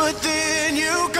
but then you go.